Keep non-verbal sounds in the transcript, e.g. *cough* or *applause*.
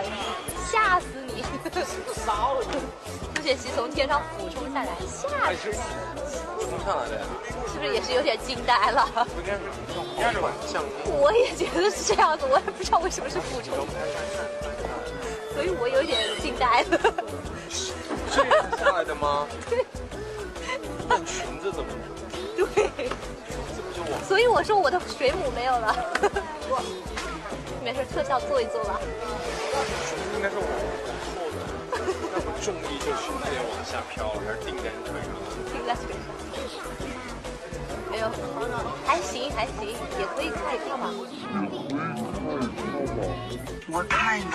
*laughs* 吓死你！朱雪琪从天上俯冲下来，吓死你！冲上来的呀？是不是也是有点惊呆了？应该是应该是往降落。我也觉得是这样子，我也不知道为什么是俯冲，所以我有点惊呆了。这样下来的吗？那裙子怎么？对，所以我说我的水母没有了。没事，特效做一做吧。应该是往后的，那不重力就裙子也往下飘了，还是定在你腿上？定在腿上。哎呦，还行还行，也可以看一看嘛。我太难。